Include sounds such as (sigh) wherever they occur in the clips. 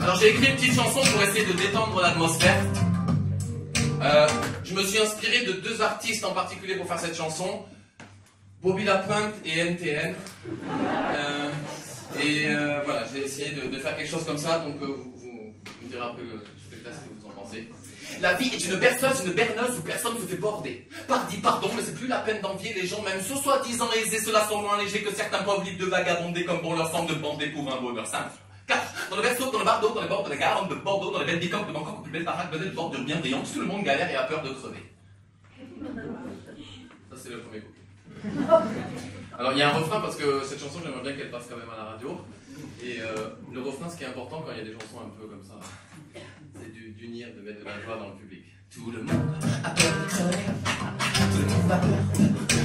Alors j'ai écrit une petite chanson pour essayer de détendre l'atmosphère. Euh, je me suis inspiré de deux artistes en particulier pour faire cette chanson. Bobby Lapointe et NTN. Euh, et euh, voilà, j'ai essayé de, faire quelque chose comme ça, donc vous, me direz un peu euh, ce que vous en pensez. La vie est une berceuse, une berneuse où personne ne se fait border. Pardi, pardon, mais c'est plus la peine d'envier les gens, même ceux soi-disant aisés, ceux-là sont moins légers que certains pauvres libres de vagabonder comme bon leur semble de bander pour un bonheur simple. Car dans le berceau, dans le bardeau, dans les bords de la Garonne, de Bordeaux, dans les belles bicoques de Bangkok, plus belles baraques de bordure bienveillante, tout le monde galère et a peur de crever. Ça, c'est le premier coup. Alors, il y a un refrain parce que cette chanson, j'aimerais bien qu'elle passe quand même à la radio. Et euh, le refrain, ce qui est important quand il y a des chansons un peu comme ça, de mettre de la joie dans le public. Tout le monde a peur de crever. Tout le monde a peur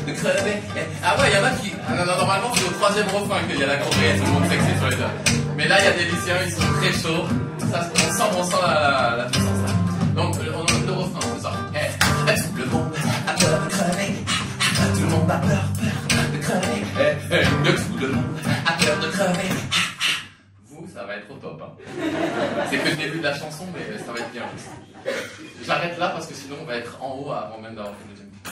de crever. Ah ouais, il y en a qui. ah non, normalement, c'est au troisième refrain qu'il y a la congrès, tout le monde sait que c'est sur les deux. Mais là, il y a des lycéens, ils sont très chauds. Ça, on sent, on sent la, puissance là. Donc, on a le refrain, que le début de la chanson, mais ça va être bien. J'arrête là parce que sinon on va être en haut avant même d'avoir fait le deuxième couplet.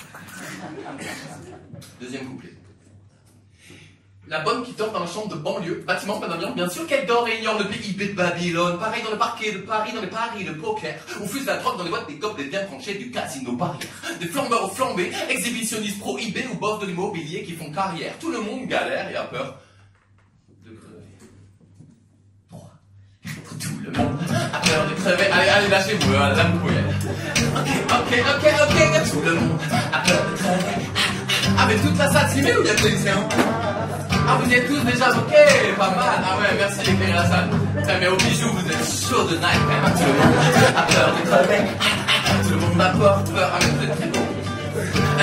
Deuxième couplet. La bonne qui dort dans la chambre de banlieue, bâtiment panamien, bien sûr qu'elle dort et ignore le PIB de Babylone. Pareil dans le parquet de Paris, dans les paris de poker. On fuse la drogue dans les boîtes des copes des bien tranchés du casino barrière. Des flambeurs aux flambés, exhibitionnistes pro-IB ou boss de l'immobilier qui font carrière. Tout le monde galère et a peur de crever. Trois. Tout le a peur de crever. Allez, allez, lâchez-vous, la mouillette. Ok, ok, ok, ok, tout le monde a peur de crever. Ah, mais toute la salle met ou il y a Ah, vous êtes tous déjà, ok, pas mal. Ah ouais, merci d'éclairer la salle. Putain, mais au bijou, vous êtes chaud de night, même. Tout le monde a peur de crever. Tout le monde a peur, peur. Ah, vous êtes très beau.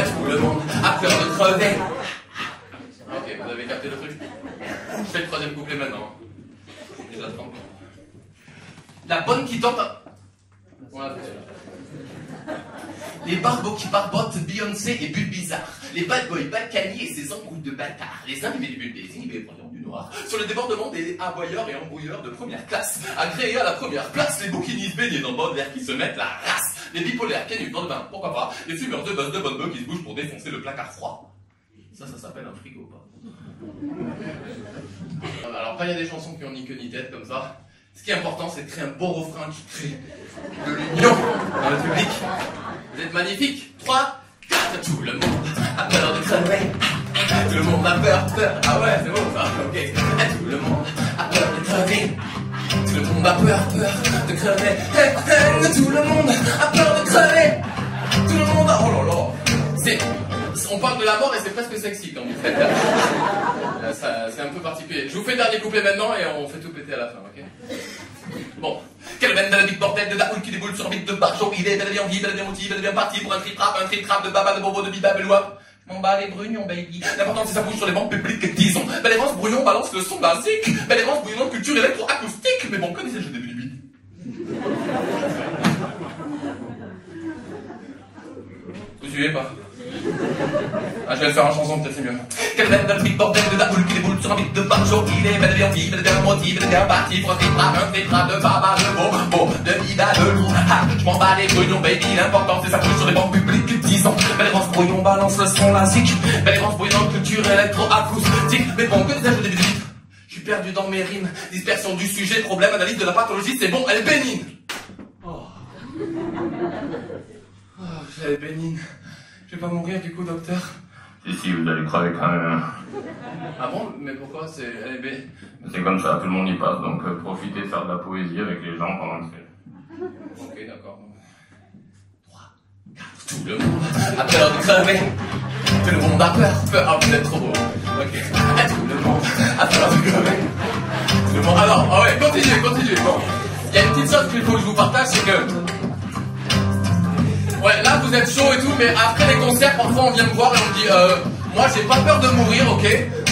Tout le monde a peur de crever. Ok, vous avez capté le truc? Je fais le troisième couplet maintenant. Déjà 30 ans. La bonne qui celui-là. Les barbeaux qui barbotent Beyoncé et Bulle Bizarre. Les bad boys Balkany et ses embrouilles de bâtards. Les imbibés du Bulle des voyants du noir. Sur le débordement des aboyeurs et embrouilleurs de première classe. Agréés à la première place, les bouquinistes baignés dans le qui se mettent la race. Les bipolaires pieds nus dans le bain, pourquoi pas. Les fumeurs de buzz de bonne qui se bougent pour défoncer le placard froid. Ça, ça s'appelle un frigo, pas. (laughs) Alors, quand il y a des chansons qui ont ni queue ni tête comme ça, ce qui est important, c'est de créer un beau refrain qui crée de l'union dans le public. Vous êtes magnifiques. 3, 4, tout le monde a peur de crever. Tout le monde a peur, peur. Ah ouais, c'est bon ça, ok. Tout le monde a peur de crever. Tout le monde a peur, peur de crever. Tout le monde a peur de crever. Tout le monde a... Oh là là. C'est... On parle de la mort et c'est presque sexy quand vous faites. (laughs) Euh, ça- C'est un peu particulier. Je vous fais le dernier couplet maintenant et on fait tout péter à la fin, ok? Bon. Quelle veine de la big bordel de la houle qui déboule sur vite de barjo. Il est bel et bien en vie, bel et bien motivé, bel et bien parti pour un trip-trap, un trip-trap de baba, de bobo, de biba, de loi. Je m'en bats les brugnons, baby. L'important c'est ça bouge sur les bancs publics, disons. Belle errance, brouillon, balance le son basique. Belle errance, brouillon, culture électro-acoustique. Mais bon, connaissez-je le début du beat Vous suivez pas? (laughs) ah, je vais faire en chanson, peut-être c'est mieux. Belle de fric bordel de la houle qui déboule sur un beat de barjo. Il est bel et bien vie, bel et bien motivé, bel et bien parti un trip-rap, un trip-rap de baba, de beau, beau, de vida, de loup. Ah, je m'en bats les brugnons, baby, l'important c'est ça bouge sur les bancs publics, disons. Belle errance, brouillon, balance le son, la zik. Belle errance, brouillon, culture électro-acoustique. Mais bon, que des début du beat. Je suis perdu dans mes rimes, dispersion du sujet, problème, analyse de la pathologie, c'est bon, elle est bénigne. Oh. Oh, elle est bénigne. Je vais pas mourir du coup, docteur. Si, si, vous allez crever quand même. Ah bon? Mais pourquoi? C'est est bé- C'est comme ça, tout le monde y passe, donc euh, profitez de faire de la poésie avec les gens pendant que c'est. Ok, d'accord. 3, 4, tout le monde a peur de crever. Tout le monde a peur, peur. Ah, vous êtes trop beau. Ok. Tout le monde a peur de crever. Tout le monde. Alors, ah ouais, continuez, continuez. Bon. Il y a une petite chose qu'il faut que je vous partage, c'est que. Ouais, là vous êtes chaud et tout, mais après les concerts, parfois on vient me voir et on me dit euh, Moi j'ai pas peur de mourir, ok?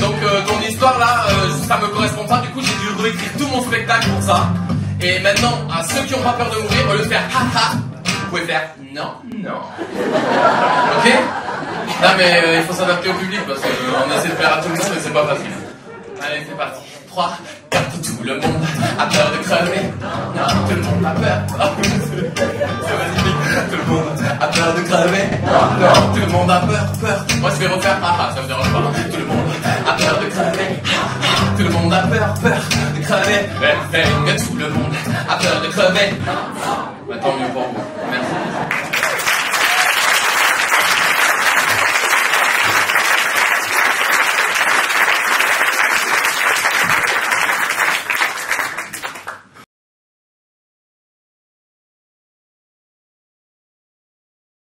Donc euh, ton histoire là, euh, ça me correspond pas, du coup j'ai dû réécrire tout mon spectacle pour ça. Et maintenant, à ceux qui ont pas peur de mourir, au lieu de faire haha, pouvez faire non, non. Ok? Non mais euh, il faut s'adapter au public parce qu'on essaie de plaire à tout le monde et c'est pas facile. Allez, c'est parti. 3, 4, tout le monde a peur de crever. Non, tout le monde a peur. (laughs) peur de crever. Tout le monde a peur, peur. Moi je vais refaire. Ah, ah ça me dérange pas. Tout le monde a peur de crever. Tout le monde a peur, peur de crever. Mais tout le monde a peur de crever. Bah, tant mieux pour vous. Merci.